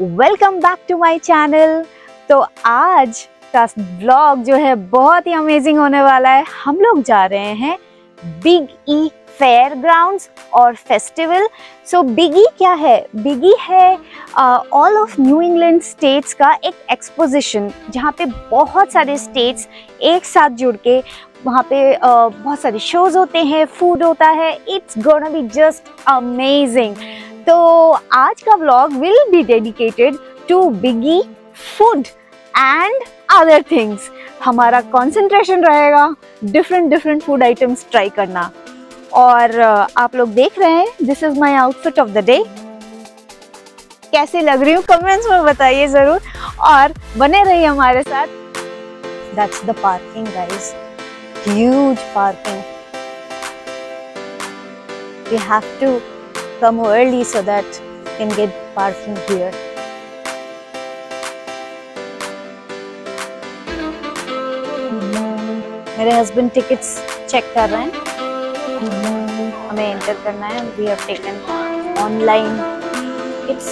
Welcome back to my channel तो आज का ब्लॉग जो है बहुत ही अमेजिंग होने वाला है। हम लोग जा रहे हैं बिग ई फेयर ग्राउंड्स और फेस्टिवल सो बिगी क्या है? बिगी है all of New England states का एक एक्सपोजिशन जहाँ पे बहुत सारे स्टेट्स एक साथ जुड़ के वहाँ पे uh, बहुत सारे शोज़ होते हैं फ़ूड होता है। It's gonna be just amazing तो आज का vlog will be dedicated to Biggie food and other things हमारा कंसंट्रेशन रहेगा different different food items try करना। और आप लोग देख रहे हैं this is my outfit of the day कैसे लग रही हूँ? कमेंट्स में बताइए ज़रूर। और बने रहिए हमारे साथ। That's the parking guys huge parking we have to come early so that you can get parking here. मेरे हस्बैंड टिकट्स चेक कर रहे हैं। हमें एंटर करना है। We have taken online tickets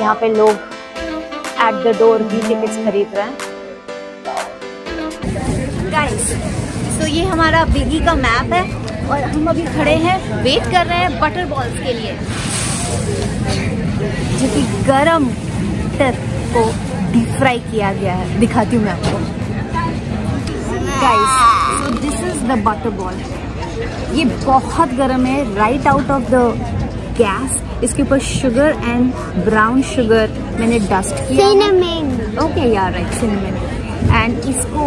यहाँ पे लोग एट द डोर भी टिकट्स खरीद रहे हैं। गाइस तो ये हमारा बिगी का मैप है। और हम अभी खड़े हैं वेट कर रहे हैं बटर बॉल्स के लिए। जो कि गरम बटर को डीप फ्राई किया गया है। दिखाती हूँ मैं आपको। Guys so this is the butter ball ये बहुत गर्म है right out of the gas इसके ऊपर शुगर एंड ब्राउन शुगर मैंने डस्ट किया ओके यार राइट सिनेमन एंड इसको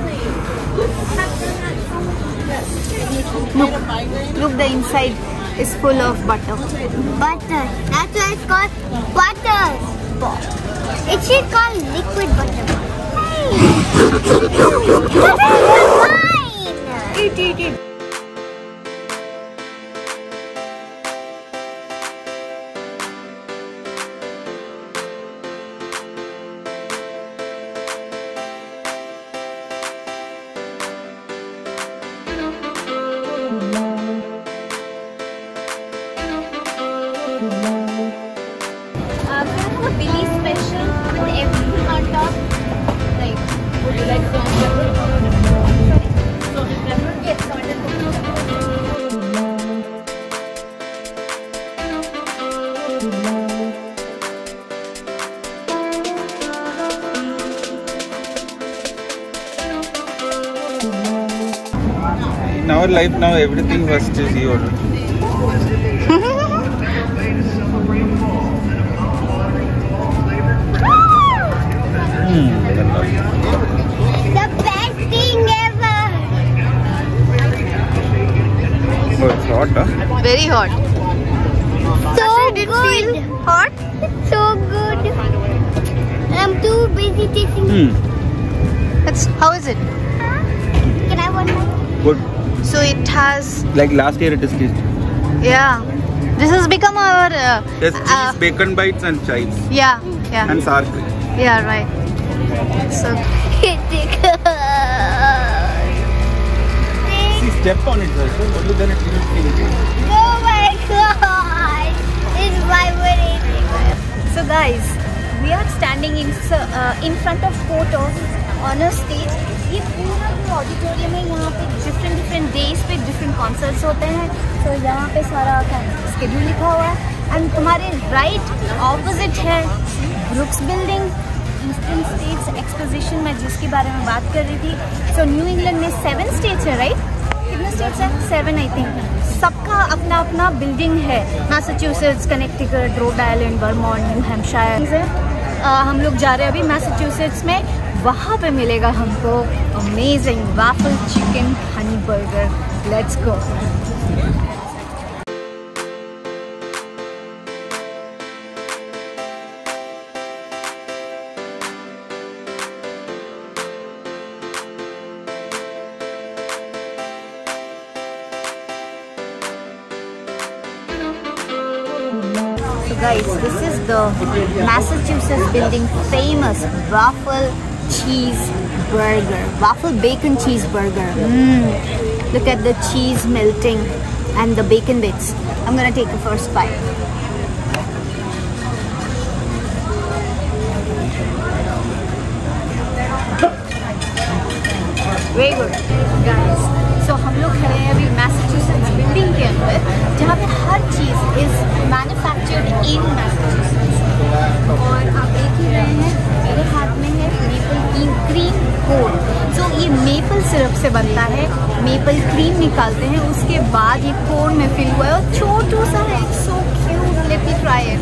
Look, look the inside is full of butter. Butter. That's why it's called butter. It should call liquid butter. Hey. Eat, eat, eat. Uh, can I have a Billy special with everything on top? Like, would you like salt pepper? Sorry? Salt and pepper? Yes, salt and pepper. In our life now, everything first is you hot, huh? Very hot. So did it good. feel hot? So good. I'm too busy tasting. Hmm. It's, how is it? Can I one more? Good. So it has, Like last year it is tasty. yeah. This has become our, uh, There's cheese, uh, bacon bites and chives. yeah, yeah, And sour cream. yeah, right. So, step on it first. Only then it will feel Oh my god! It's vibrating. so guys, we are standing in uh, in front of Port of Honor Stage. ये पूरा जो auditorium है यहाँ पे different different days पे different concerts होते हैं तो यहाँ पे सारा स्केड्यूल लिखा हुआ है एंड तुम्हारे राइट ऑपोजिट है Brooks building Eastern States Exposition में जिसके बारे में बात कर रही थी सो न्यू इंग्लैंड में सेवन स्टेट्स है राइट कितने स्टेट्स हैं सेवन आई थिंक सबका अपना अपना बिल्डिंग है Massachusetts Connecticut Rhode Island Vermont New Hampshire हम लोग जा रहे हैं अभी मैसाच्यूसेट्स में। वहाँ पे मिलेगा हमको amazing waffle chicken honey burger let's go guys, this is the Massachusetts building famous waffle cheeseburger. Waffle bacon cheeseburger. Mm. Look at the cheese melting and the bacon bits. I'm gonna take the first bite. Very good guys so हम लोग खड़े हैं अभी Massachusetts building के अंदर जहाँ पे हर चीज़ is manufactured निकालते हैं, उसके बाद ये कोर में फिल हुआ है और छोटू सा है so cute let me try it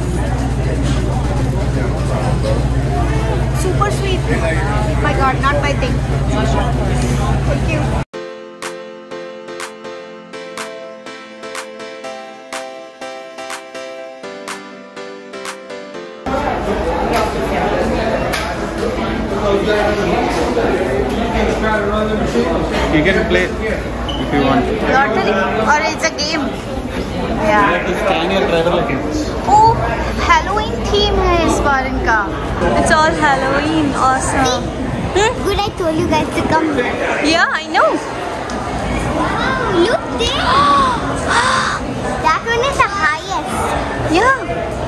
super sweet my god not my thing thank you You get a plate. Yeah. if you want. Lottery? Or it's a game? Yeah. You have to scan your driver license. Oh, Halloween theme is bar inka. It's all Halloween. Awesome. Hmm? Good, I told you guys to come here. Yeah, I know. Wow, look there. that one is the highest. Yeah.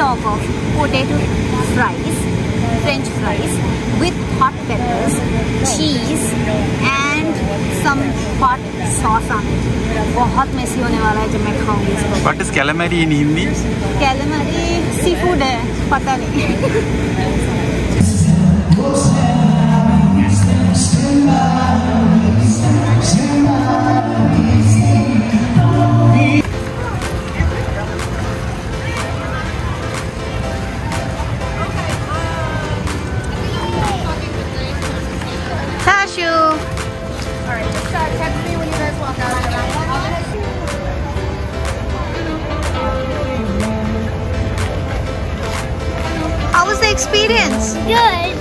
On of potato fries, fries French fries with hot peppers cheese and some hot sauce it. बहुत messy होने वाला है जब मैं खाऊँगी इसको What is calamari in Hindi? Calamari seafood है पता नहीं the experience? Good.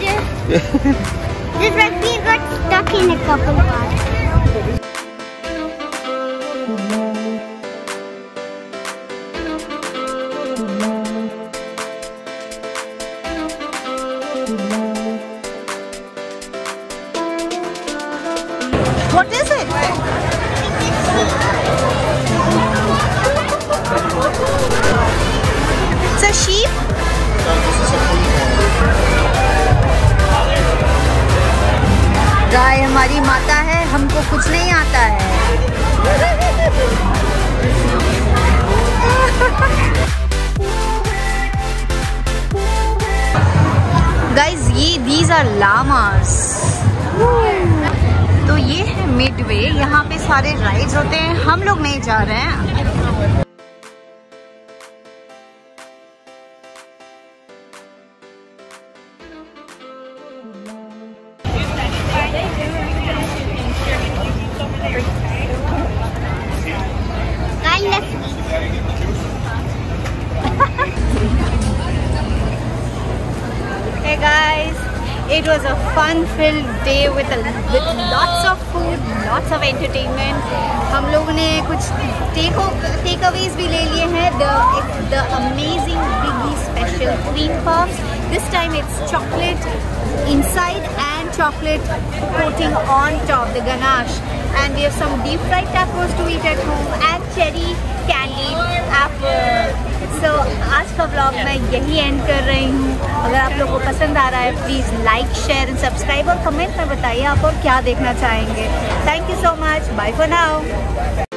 this rugby got stuck in a couple parts. What is it? It's a sheep? गाय हमारी माता है, हमको कुछ नहीं आता है। गाइस ये दीज आर लामास तो ये है मिडवे यहाँ पे सारे राइड्स होते हैं, हम लोग नहीं जा रहे हैं। Kind of sweet. Hey guys, it was a fun-filled day with a, with lots of food, lots of entertainment. हम लोगों ने कुछ टेक टेक अवेज भी ले लिए हैं the the amazing Biggie special cream puffs. This time it's chocolate inside and chocolate coating on top, the ganache. And we have some deep fried tacos to eat at home and cherry candied apple. सो आज का blog मैं यही and कर रही हूँ अगर आप लोगों को पसंद आ रहा है please like share and subscribe और कमेंट में बताइए आप और क्या देखना चाहेंगे thank you so much bye for now